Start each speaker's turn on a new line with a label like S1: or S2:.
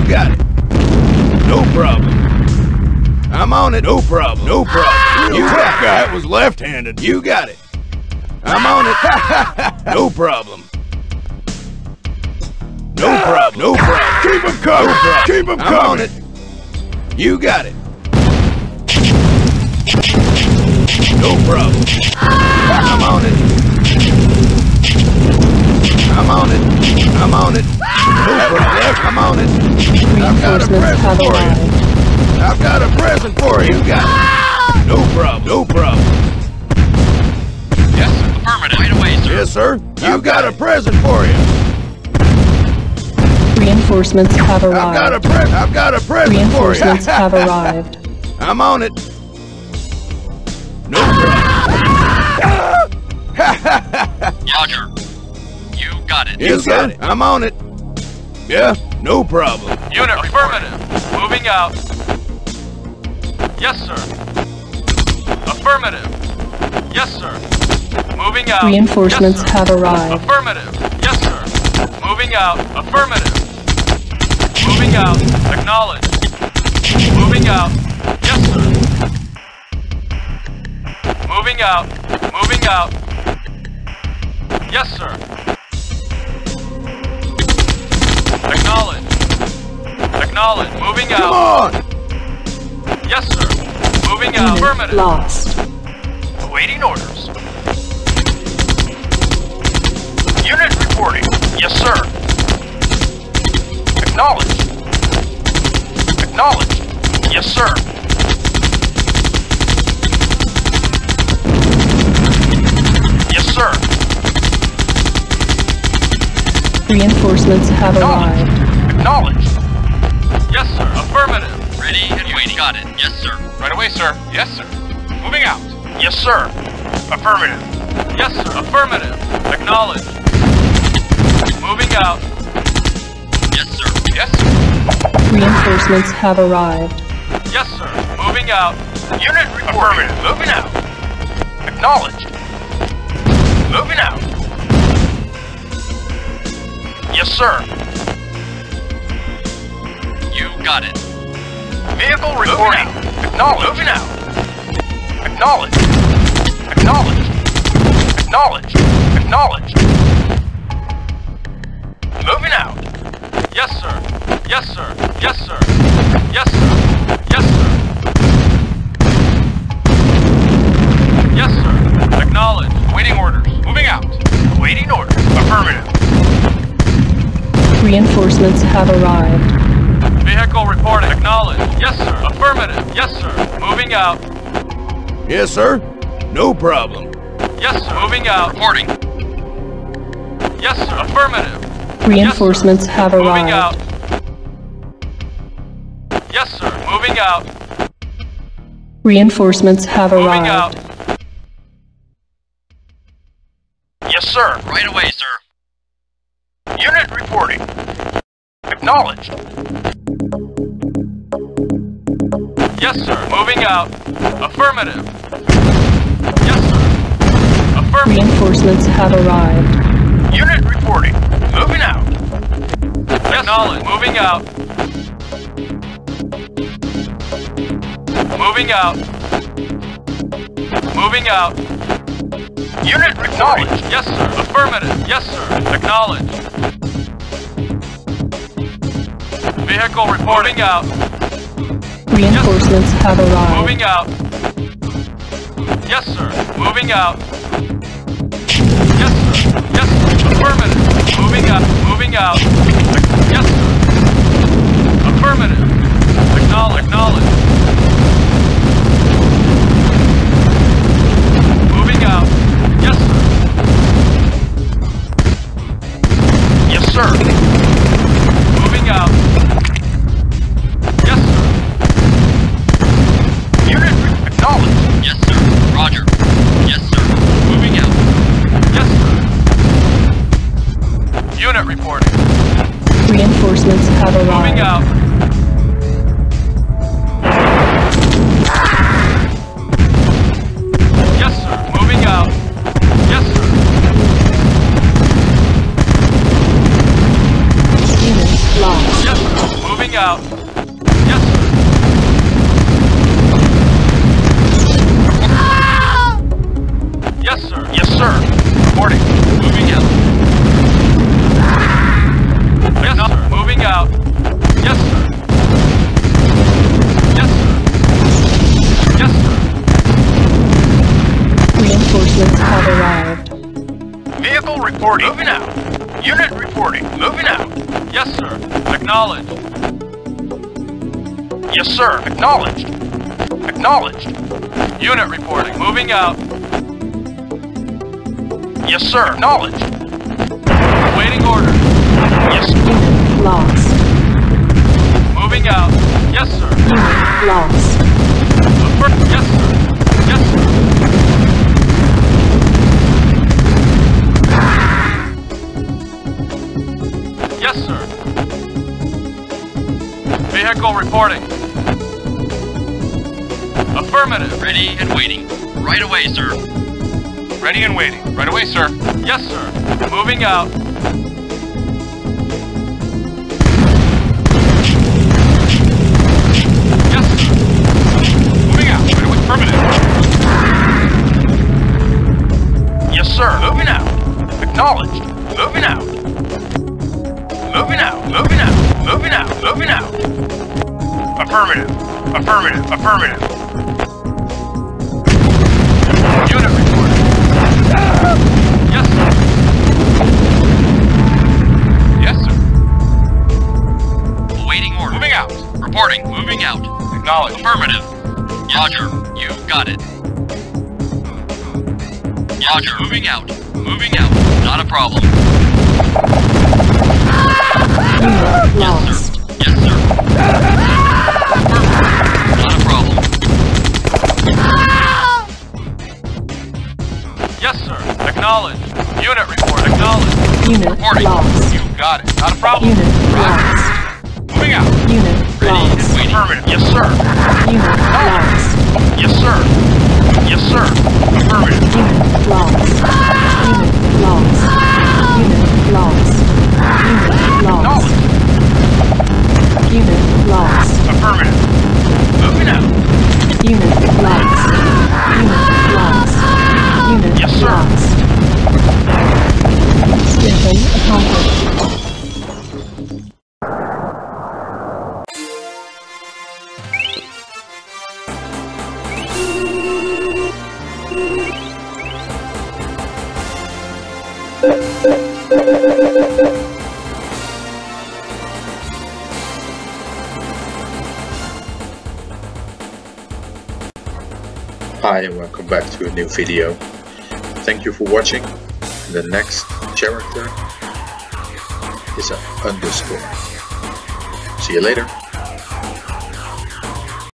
S1: got it. No problem. I'm on it. No problem. No problem. You ah! got it. That was left-handed. You got it. I'm on it. no problem. No problem. No problem. Keep him coming. No problem. Keep him coming. I'm on it. You got it. No problem. Ah! I'm on it. I'm on it. I'm on it. No problem. I'm on it. I've got a present for you. I've got a present for you. You got. No problem. No problem.
S2: Yes, sir. Affirmative. Right away, sir.
S1: Yes, sir. I've got a present for you.
S3: Reinforcements have arrived.
S1: I've got a
S3: arrived.
S1: pre- I've got a present for you.
S3: Reinforcements have arrived.
S1: I'm on it. No problem.
S2: Roger. You got it.
S1: Yes, sir. I'm on it. Yeah, no problem.
S4: Unit affirmative. Moving out. Yes, sir. Affirmative. Yes, sir. Moving out.
S3: Reinforcements
S4: yes, sir.
S3: have arrived.
S4: Affirmative. Yes, sir. Moving out. Affirmative. Moving out. Acknowledge. Moving out. Yes, sir. Moving out. Moving out. Yes, sir. Acknowledge. Acknowledge. Moving
S1: Come
S4: out.
S1: on.
S4: Yes, sir. Moving out.
S3: Unit
S4: Affirmative.
S3: lost.
S4: Awaiting orders. Unit reporting. Yes, sir. Acknowledge. Acknowledge. Yes, sir. Yes, sir.
S3: Reinforcements have arrived.
S4: Acknowledge. Yes, sir. Affirmative.
S2: Ready and waiting. Got it. Yes, sir.
S4: Right away, sir. Yes, sir. Moving out. Yes, sir. Affirmative. Yes, sir. Affirmative. Acknowledge. Moving out.
S2: Yes, sir.
S4: Yes, sir.
S3: Reinforcements have arrived.
S4: Yes, sir. Moving out. Unit reporting. Affirmative. Moving out. Acknowledged. Moving out. Sir.
S2: You got it.
S4: Vehicle reporting. Acknowledged. Moving out. Acknowledged. Acknowledged. Acknowledged. Acknowledged. Moving out. Yes, sir. Yes, sir. Yes, sir. Yes, sir.
S3: Reinforcements have arrived.
S4: Vehicle reporting. Acknowledged. Yes, sir. Affirmative. Yes, sir. Moving out.
S1: Yes, sir. No problem.
S4: Yes, sir. Moving out.
S2: Reporting.
S4: Yes, sir. Affirmative.
S3: Reinforcements have
S4: Moving out.
S3: arrived.
S4: Yes, sir. Moving out.
S3: Reinforcements have
S4: Moving out.
S3: arrived.
S4: Yes, sir.
S2: Right away, sir.
S4: Unit reporting. Acknowledged. Yes, sir. Moving out. Affirmative. Yes, sir. Affirmative.
S3: Reinforcements have arrived.
S4: Unit reporting. Moving out. Acknowledged. Moving out. Moving out. Moving out. Unit acknowledged. Yes, sir. Affirmative. Yes, sir. Acknowledged. Vehicle reporting out.
S3: Reinforcements have arrived.
S4: Moving out. Yes, sir. Moving out. Yes, sir. Yes, sir. Affirmative. Moving out. Moving out. Yes, sir. Affirmative. Acknowledge.
S5: Vehicle reporting. Moving out. Unit reporting. Moving out. Yes, sir. Acknowledged. Yes, sir. Acknowledged. Acknowledged. Unit reporting. Moving out. Yes, sir. Acknowledged. Waiting order. Yes,
S3: Unit lost.
S5: moving out. Yes, sir.
S3: Unit lost.
S5: Yes, sir. Yes, sir. Vehicle reporting. Affirmative.
S2: Ready and waiting. Right away, sir.
S5: Ready and waiting. Right away, sir. Yes, sir. Moving out. Yes, sir. Moving out. Right away. Affirmative. Yes, sir. Moving out. Acknowledged. Moving out. Moving out. Moving out. Moving out. Moving out. Affirmative. Affirmative. Affirmative. Unit reporting. Yes, sir. Yes, sir.
S2: Awaiting order.
S5: Moving out.
S2: Reporting. Moving out.
S5: Acknowledge.
S2: Affirmative. Roger. You got it. Roger. Moving out. Moving out. Not a problem. Yes, sir. Reporting.
S3: lost.
S5: You got it. Not a problem.
S3: Unit lost.
S5: Moving out.
S3: Unit
S2: Ready and
S3: lost.
S2: waiting.
S5: Affirmative. Yes, sir.
S3: Unit lost.
S5: Yes, sir. Yes, sir. Affirmative.
S3: Unit lost. Unit lost. Unit lost. Unit lost.
S5: Acknowledge.
S3: Unit lost.
S5: Affirmative. Moving out.
S3: Unit lost. Unit lost. Unit
S5: Yes, sir.
S3: lost. Mission accomplished.
S6: Hi and welcome back to a new video. Thank you for watching. The next character is an underscore. See you later.